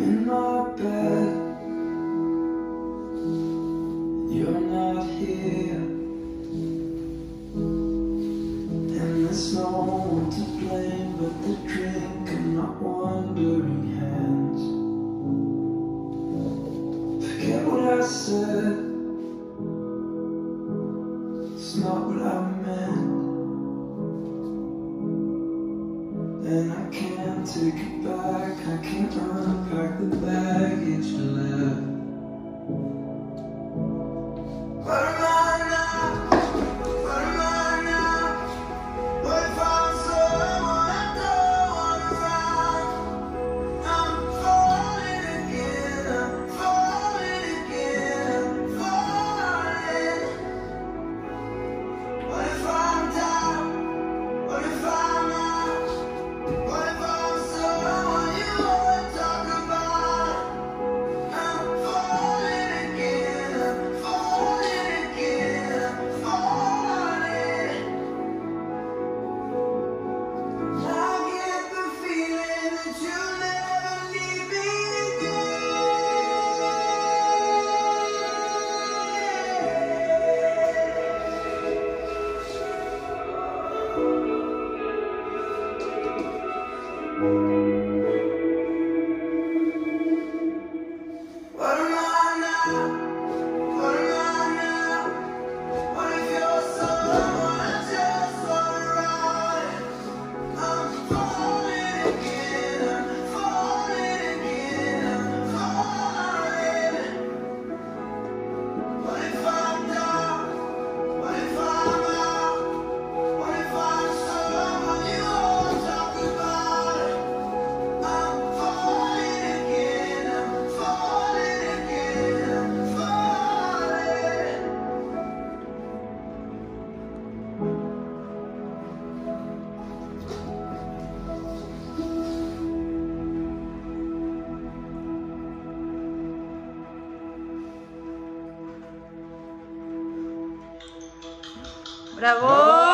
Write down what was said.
In my bed. You're not here. And there's no one to blame But the drink and my wandering hands. Forget what I said. It's not what I And I can't take it back. I can't unpack the bag ¡Bravo!